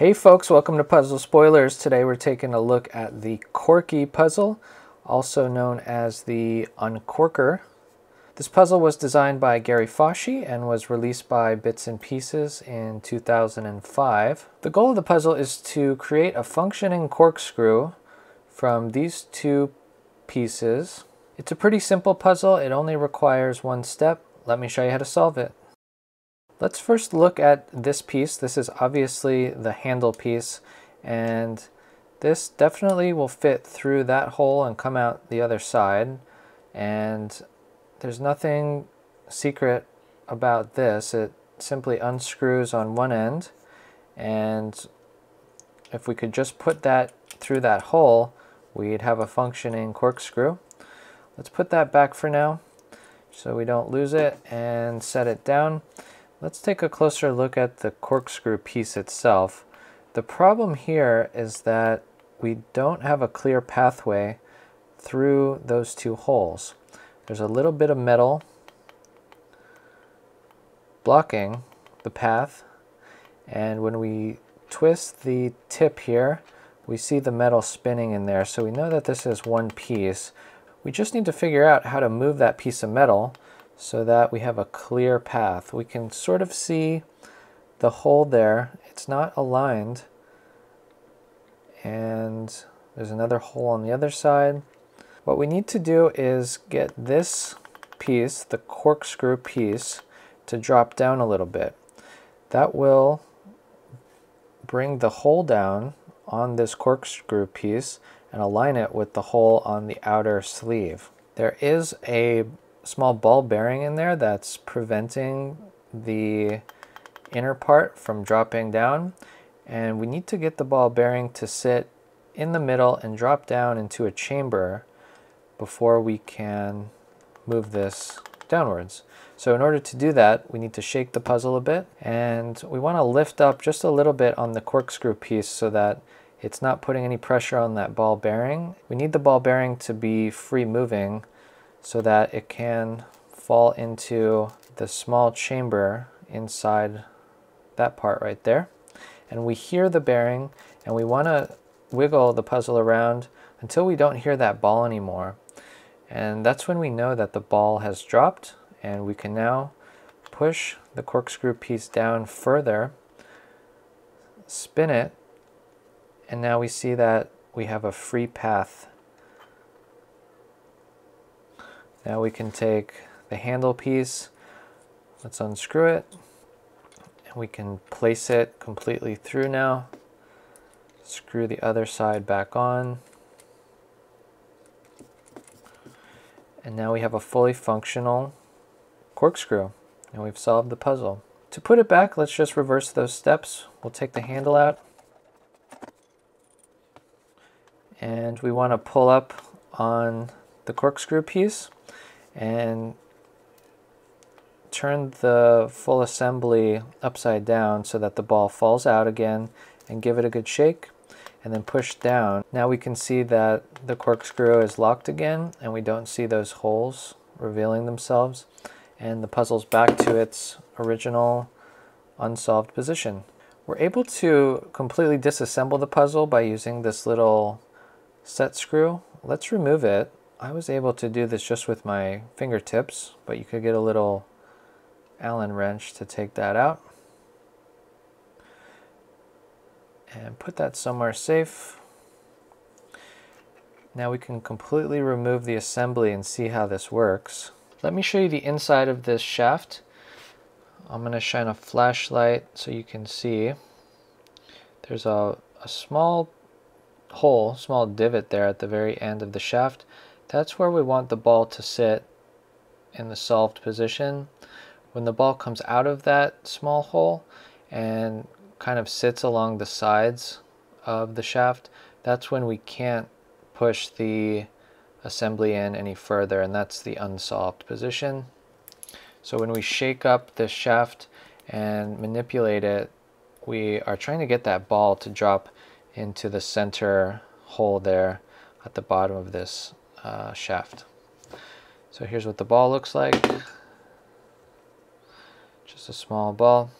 Hey folks, welcome to Puzzle Spoilers. Today we're taking a look at the Corky puzzle, also known as the Uncorker. This puzzle was designed by Gary Foshee and was released by Bits and Pieces in 2005. The goal of the puzzle is to create a functioning corkscrew from these two pieces. It's a pretty simple puzzle. It only requires one step. Let me show you how to solve it. Let's first look at this piece. This is obviously the handle piece and this definitely will fit through that hole and come out the other side and there's nothing secret about this. It simply unscrews on one end and if we could just put that through that hole we'd have a functioning corkscrew. Let's put that back for now so we don't lose it and set it down. Let's take a closer look at the corkscrew piece itself. The problem here is that we don't have a clear pathway through those two holes. There's a little bit of metal blocking the path and when we twist the tip here we see the metal spinning in there so we know that this is one piece. We just need to figure out how to move that piece of metal so that we have a clear path. We can sort of see the hole there. It's not aligned. And there's another hole on the other side. What we need to do is get this piece, the corkscrew piece, to drop down a little bit. That will bring the hole down on this corkscrew piece and align it with the hole on the outer sleeve. There is a small ball bearing in there that's preventing the inner part from dropping down and we need to get the ball bearing to sit in the middle and drop down into a chamber before we can move this downwards. So in order to do that, we need to shake the puzzle a bit and we want to lift up just a little bit on the corkscrew piece so that it's not putting any pressure on that ball bearing. We need the ball bearing to be free moving so that it can fall into the small chamber inside that part right there. And we hear the bearing and we want to wiggle the puzzle around until we don't hear that ball anymore. And that's when we know that the ball has dropped and we can now push the corkscrew piece down further, spin it, and now we see that we have a free path Now we can take the handle piece, let's unscrew it, and we can place it completely through now. Screw the other side back on. And now we have a fully functional corkscrew, and we've solved the puzzle. To put it back, let's just reverse those steps. We'll take the handle out, and we want to pull up on the corkscrew piece and turn the full assembly upside down so that the ball falls out again and give it a good shake and then push down. Now we can see that the corkscrew is locked again and we don't see those holes revealing themselves and the puzzle's back to its original unsolved position. We're able to completely disassemble the puzzle by using this little set screw. Let's remove it I was able to do this just with my fingertips, but you could get a little Allen wrench to take that out. And put that somewhere safe. Now we can completely remove the assembly and see how this works. Let me show you the inside of this shaft. I'm going to shine a flashlight so you can see. There's a, a small hole, small divot there at the very end of the shaft. That's where we want the ball to sit in the solved position. When the ball comes out of that small hole and kind of sits along the sides of the shaft, that's when we can't push the assembly in any further and that's the unsolved position. So when we shake up the shaft and manipulate it, we are trying to get that ball to drop into the center hole there at the bottom of this uh, shaft. So here's what the ball looks like. Just a small ball.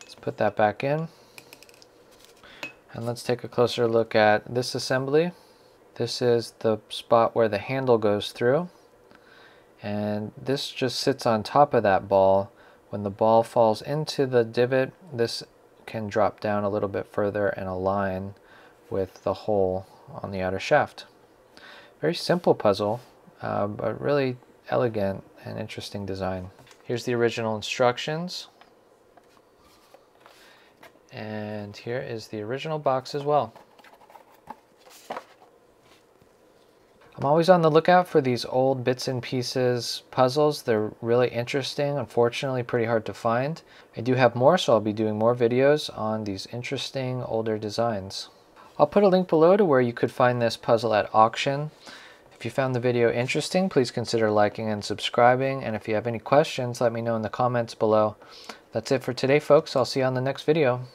Let's put that back in. And let's take a closer look at this assembly. This is the spot where the handle goes through. And this just sits on top of that ball. When the ball falls into the divot, this can drop down a little bit further and align with the hole on the outer shaft. Very simple puzzle, uh, but really elegant and interesting design. Here's the original instructions. And here is the original box as well. I'm always on the lookout for these old bits and pieces puzzles. They're really interesting, unfortunately pretty hard to find. I do have more, so I'll be doing more videos on these interesting older designs. I'll put a link below to where you could find this puzzle at auction. If you found the video interesting, please consider liking and subscribing. And if you have any questions, let me know in the comments below. That's it for today, folks. I'll see you on the next video.